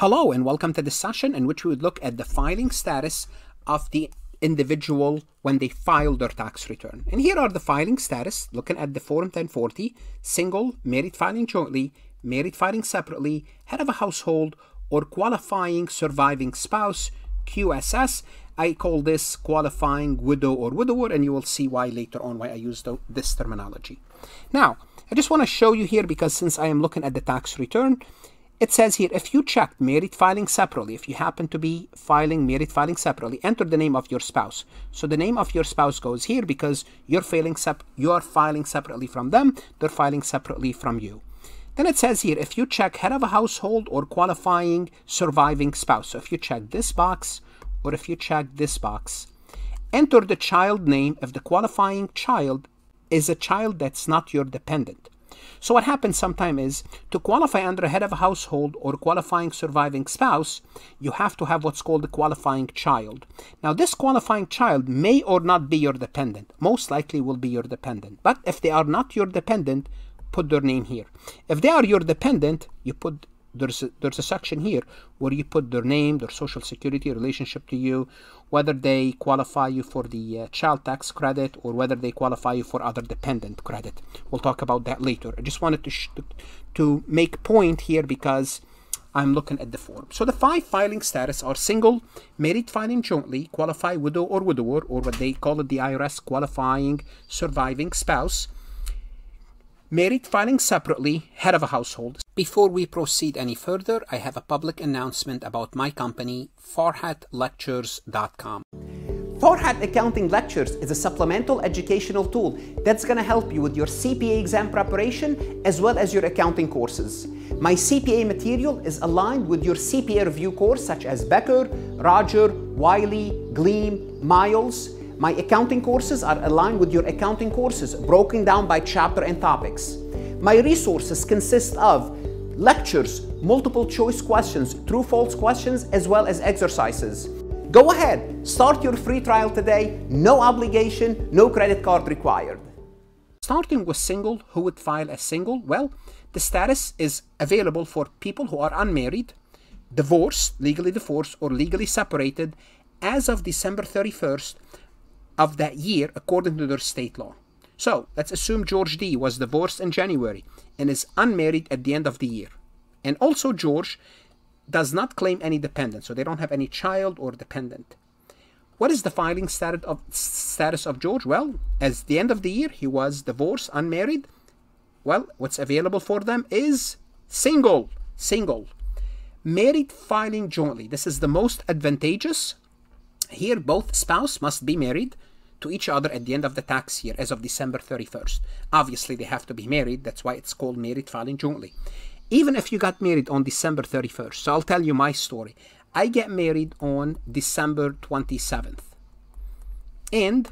Hello and welcome to this session in which we would look at the filing status of the individual when they file their tax return. And here are the filing status, looking at the Form 1040, single, married filing jointly, married filing separately, head of a household, or qualifying surviving spouse, QSS. I call this qualifying widow or widower, and you will see why later on why I use the, this terminology. Now, I just want to show you here because since I am looking at the tax return, it says here, if you checked married filing separately, if you happen to be filing married filing separately, enter the name of your spouse. So the name of your spouse goes here because you're filing, sep- you're filing separately from them, they're filing separately from you. Then it says here, if you check head of a household or qualifying surviving spouse. So if you check this box or if you check this box, enter the child name if the qualifying child is a child that's not your dependent. So what happens sometimes is to qualify under head of a household or qualifying surviving spouse, you have to have what's called a qualifying child. Now this qualifying child may or not be your dependent. Most likely will be your dependent. But if they are not your dependent, put their name here. If they are your dependent, you put there's a, there's a section here where you put their name, their social security relationship to you, whether they qualify you for the uh, child tax credit or whether they qualify you for other dependent credit. We'll talk about that later. I just wanted to to make point here because I'm looking at the form. So the five filing status are single, married filing jointly, qualify widow or widower, or what they call it the IRS qualifying surviving spouse, married filing separately, head of a household. Before we proceed any further, I have a public announcement about my company, farhatlectures.com. Farhat Accounting Lectures is a supplemental educational tool that's going to help you with your CPA exam preparation as well as your accounting courses. My CPA material is aligned with your CPA review course such as Becker, Roger, Wiley, Gleim, Miles, my accounting courses are aligned with your accounting courses, broken down by chapter and topics. My resources consist of lectures, multiple choice questions, true false questions, as well as exercises. Go ahead, start your free trial today, no obligation, no credit card required. Starting with single, who would file as single? Well, the status is available for people who are unmarried, divorced, legally divorced, or legally separated as of December 31st of that year according to their state law. So let's assume George D was divorced in January and is unmarried at the end of the year. And also George does not claim any dependent, so they don't have any child or dependent. What is the filing status of, status of George? Well, as the end of the year, he was divorced, unmarried. Well, what's available for them is single, single. Married filing jointly. This is the most advantageous. Here, both spouse must be married to each other at the end of the tax year as of December 31st. Obviously, they have to be married. That's why it's called married filing jointly. Even if you got married on December 31st, so I'll tell you my story. I get married on December 27th. And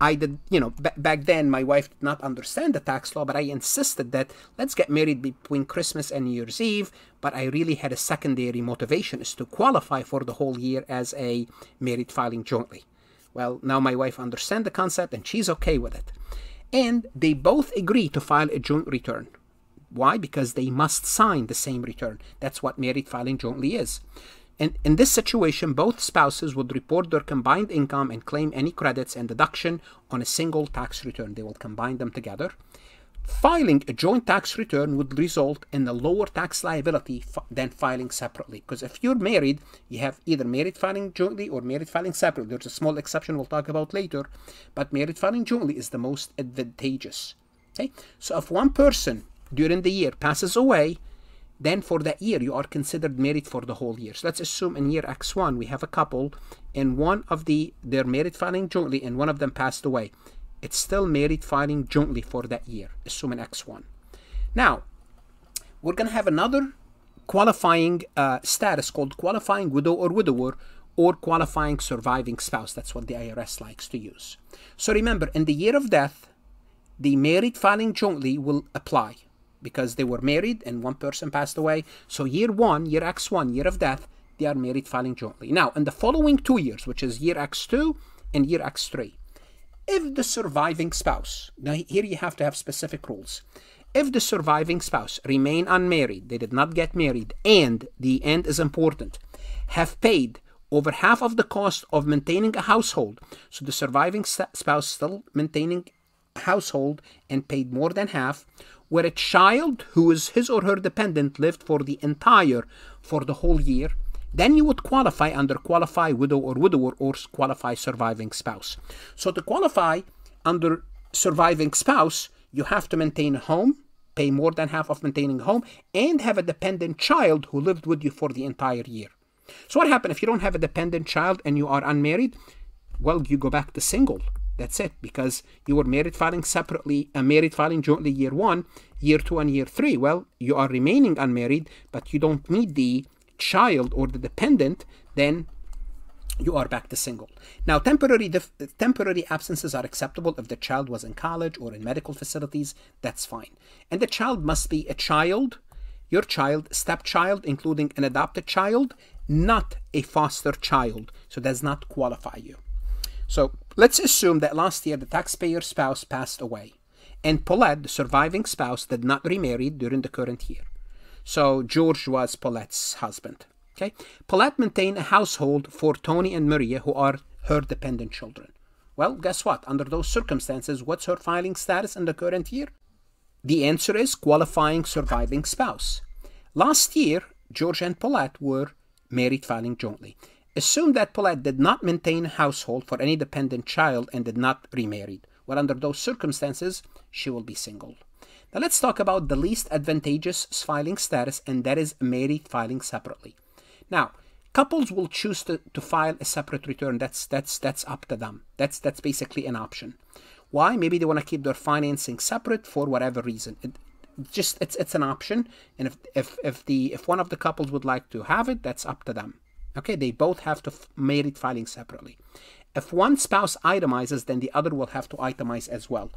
I did, you know, b- back then my wife did not understand the tax law, but I insisted that let's get married between Christmas and New Year's Eve. But I really had a secondary motivation is to qualify for the whole year as a married filing jointly. Well, now my wife understands the concept and she's okay with it. And they both agree to file a joint return. Why? Because they must sign the same return. That's what married filing jointly is. And in this situation, both spouses would report their combined income and claim any credits and deduction on a single tax return. They will combine them together. Filing a joint tax return would result in a lower tax liability than filing separately. Because if you're married, you have either married filing jointly or married filing separately. There's a small exception we'll talk about later, but married filing jointly is the most advantageous. Okay, so if one person during the year passes away, then for that year you are considered married for the whole year. So let's assume in year X1 we have a couple and one of the they're married filing jointly and one of them passed away it's still married filing jointly for that year, assuming X1. Now, we're going to have another qualifying uh, status called qualifying widow or widower or qualifying surviving spouse. That's what the IRS likes to use. So remember, in the year of death, the married filing jointly will apply because they were married and one person passed away. So year one, year X1, year of death, they are married filing jointly. Now, in the following two years, which is year X2 and year X3, if the surviving spouse, now here you have to have specific rules. if the surviving spouse remain unmarried, they did not get married, and the end is important, have paid over half of the cost of maintaining a household, so the surviving spouse still maintaining household and paid more than half, where a child who is his or her dependent lived for the entire, for the whole year, then you would qualify under qualify widow or widower or qualify surviving spouse. So to qualify under surviving spouse, you have to maintain a home, pay more than half of maintaining a home, and have a dependent child who lived with you for the entire year. So what happens if you don't have a dependent child and you are unmarried? Well, you go back to single. That's it, because you were married filing separately, uh, married filing jointly year one, year two, and year three. Well, you are remaining unmarried, but you don't meet the child or the dependent, then you are back to single. Now, temporary temporary absences are acceptable if the child was in college or in medical facilities. That's fine, and the child must be a child, your child, stepchild, including an adopted child, not a foster child. So does not qualify you. So let's assume that last year the taxpayer spouse passed away, and Paulette, the surviving spouse, did not remarry during the current year. So George was Paulette's husband. Okay, Paulette maintained a household for Tony and Maria, who are her dependent children. Well, guess what? Under those circumstances, what's her filing status in the current year? The answer is qualifying surviving spouse. Last year, George and Paulette were married filing jointly. Assume that Paulette did not maintain a household for any dependent child and did not remarry. Well, under those circumstances, she will be single. Now let's talk about the least advantageous filing status, and that is married filing separately. Now, couples will choose to, to file a separate return. That's that's that's up to them. That's that's basically an option. Why? Maybe they want to keep their financing separate for whatever reason. It, just it's it's an option, and if if if the if one of the couples would like to have it, that's up to them. Okay, they both have to f- married filing separately. If one spouse itemizes, then the other will have to itemize as well.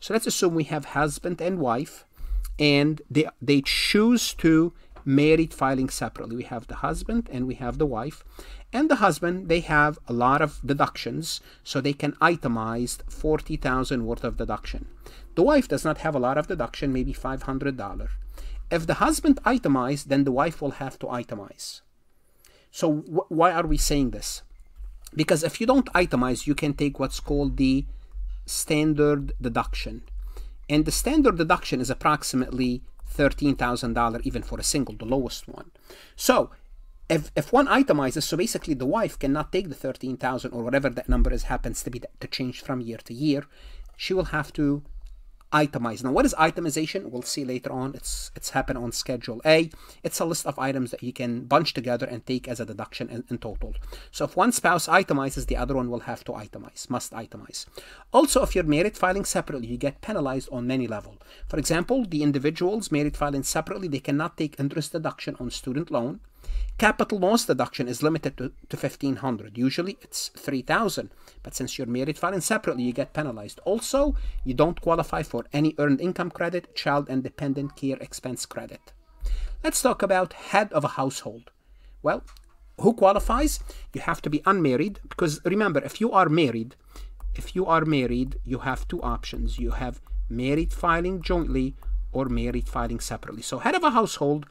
So let's assume we have husband and wife, and they they choose to married filing separately. We have the husband and we have the wife. And the husband, they have a lot of deductions, so they can itemize 40,000 worth of deduction. The wife does not have a lot of deduction, maybe $500. If the husband itemized, then the wife will have to itemize. So wh- why are we saying this? Because if you don't itemize, you can take what's called the standard deduction. And the standard deduction is approximately $13,000 even for a single, the lowest one. So if, if one itemizes, so basically the wife cannot take the 13,000 or whatever that number is happens to be to change from year to year, she will have to itemize. Now, what is itemization? We'll see later on. It's it's happened on Schedule A. It's a list of items that you can bunch together and take as a deduction in, in, total. So if one spouse itemizes, the other one will have to itemize, must itemize. Also, if you're married filing separately, you get penalized on many level. For example, the individuals married filing separately, they cannot take interest deduction on student loan. Capital loss deduction is limited to, to 1500 Usually it's 3000 but since you're married filing separately, you get penalized. Also, you don't qualify for any earned income credit, child and dependent care expense credit. Let's talk about head of a household. Well, who qualifies? You have to be unmarried because remember, if you are married, if you are married, you have two options. You have married filing jointly or married filing separately. So head of a household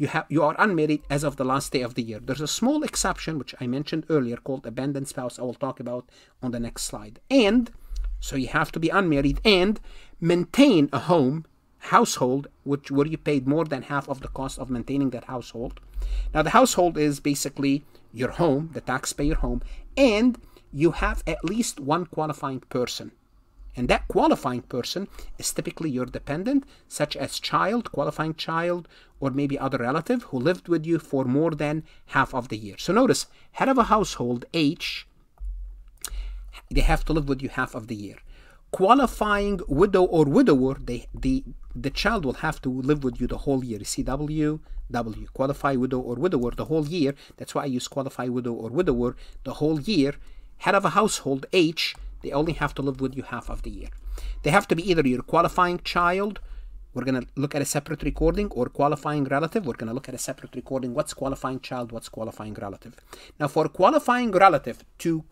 you have you are unmarried as of the last day of the year. There's a small exception which I mentioned earlier called abandoned spouse. I will talk about on the next slide. And so you have to be unmarried and maintain a home household which where you paid more than half of the cost of maintaining that household. Now the household is basically your home, the taxpayer home, and you have at least one qualifying person. And that qualifying person is typically your dependent, such as child, qualifying child, or maybe other relative who lived with you for more than half of the year. So notice, head of a household, H, they have to live with you half of the year. Qualifying widow or widower, they, the, the child will have to live with you the whole year. You See W, W, qualify widow or widower the whole year. That's why I use qualify widow or widower the whole year. Head of a household, H, they only have to live with you half of the year. They have to be either your qualifying child, we're going to look at a separate recording, or qualifying relative, we're going to look at a separate recording. What's qualifying child, what's qualifying relative? Now, for qualifying relative to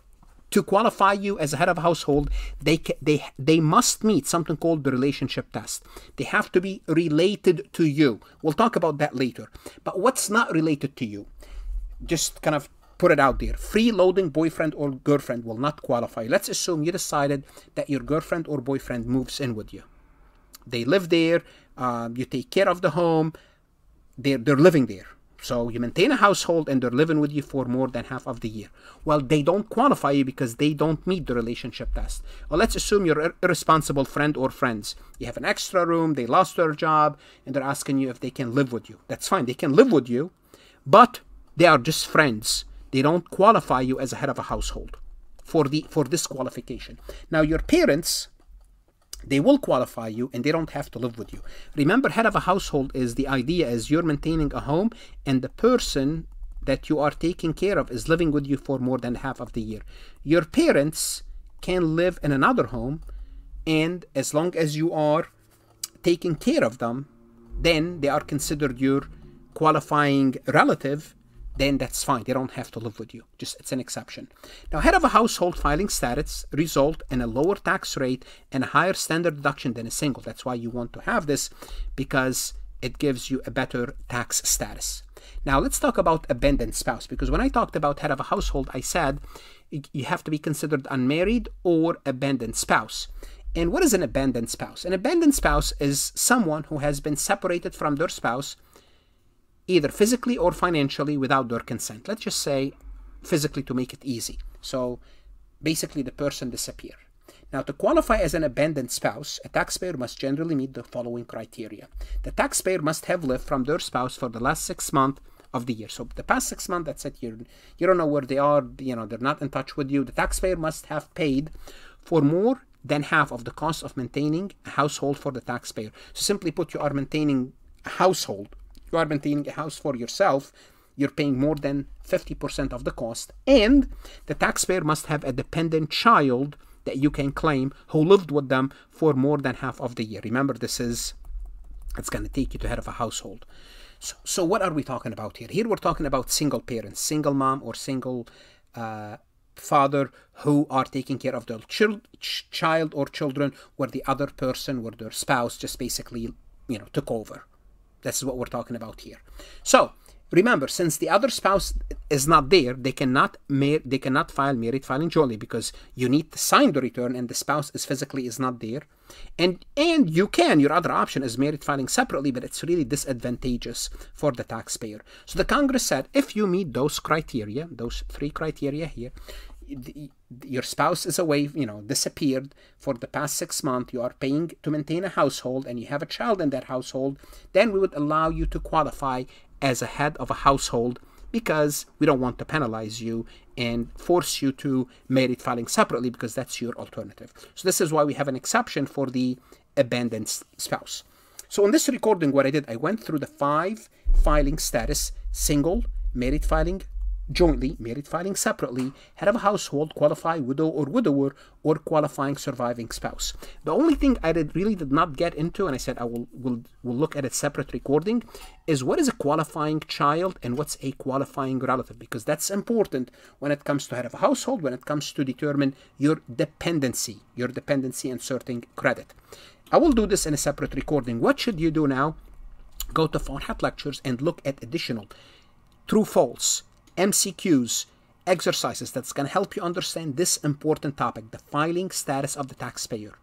to qualify you as a head of household, they they they must meet something called the relationship test. They have to be related to you. We'll talk about that later. But what's not related to you? Just kind of put it out there. Freeloading boyfriend or girlfriend will not qualify. Let's assume you decided that your girlfriend or boyfriend moves in with you. They live there. Uh, you take care of the home. They're they're living there so you maintain a household and they're living with you for more than half of the year. Well, they don't qualify you because they don't meet the relationship test. Well, let's assume you're a irresponsible friend or friends. You have an extra room, they lost their job, and they're asking you if they can live with you. That's fine, they can live with you, but they are just friends. They don't qualify you as a head of a household for the for this qualification. Now your parents they will qualify you and they don't have to live with you. Remember, head of a household is the idea is you're maintaining a home and the person that you are taking care of is living with you for more than half of the year. Your parents can live in another home and as long as you are taking care of them, then they are considered your qualifying relative then that's fine. They don't have to live with you. Just it's an exception. Now, head of a household filing status result in a lower tax rate and a higher standard deduction than a single. That's why you want to have this because it gives you a better tax status. Now, let's talk about abandoned spouse because when I talked about head of a household, I said you have to be considered unmarried or abandoned spouse. And what is an abandoned spouse? An abandoned spouse is someone who has been separated from their spouse either physically or financially without their consent. Let's just say physically to make it easy. So basically the person disappear. Now, to qualify as an abandoned spouse, a taxpayer must generally meet the following criteria. The taxpayer must have lived from their spouse for the last six months of the year. So the past six months, that's it. You you don't know where they are. You know they're not in touch with you. The taxpayer must have paid for more than half of the cost of maintaining a household for the taxpayer. So simply put, you are maintaining a household you are maintaining a house for yourself, you're paying more than 50% of the cost, and the taxpayer must have a dependent child that you can claim who lived with them for more than half of the year. Remember, this is it's going to take you to head of a household. So, so what are we talking about here? Here we're talking about single parents, single mom or single uh, father who are taking care of their ch- child or children, where the other person, where their spouse, just basically you know took over. This is what we're talking about here. So remember, since the other spouse is not there, they cannot they cannot file married filing jointly because you need to sign the return and the spouse is physically is not there. And and you can, your other option is married filing separately, but it's really disadvantageous for the taxpayer. So the Congress said if you meet those criteria, those three criteria here, your spouse is away, you know, disappeared for the past six months, you are paying to maintain a household, and you have a child in that household, then we would allow you to qualify as a head of a household because we don't want to penalize you and force you to married filing separately because that's your alternative. So this is why we have an exception for the abandoned spouse. So in this recording, what I did, I went through the five filing status, single, married filing, jointly, married filing separately, head of a household, qualified widow or widower, or qualifying surviving spouse. The only thing I did, really did not get into, and I said I will, will, will look at a separate recording, is what is a qualifying child and what's a qualifying relative, because that's important when it comes to head of a household, when it comes to determine your dependency, your dependency and certain credit. I will do this in a separate recording. What should you do now? Go to Farhat Lectures and look at additional true false MCQs, exercises that's going to help you understand this important topic, the filing status of the taxpayer.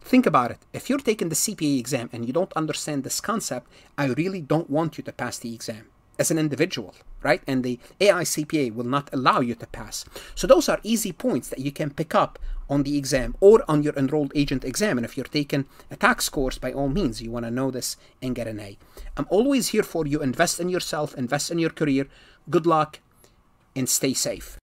Think about it. If you're taking the CPA exam and you don't understand this concept, I really don't want you to pass the exam as an individual, right? And the AICPA will not allow you to pass. So those are easy points that you can pick up on the exam or on your enrolled agent exam. And if you're taking a tax course, by all means, you want to know this and get an A. I'm always here for you. Invest in yourself, invest in your career. Good luck and stay safe.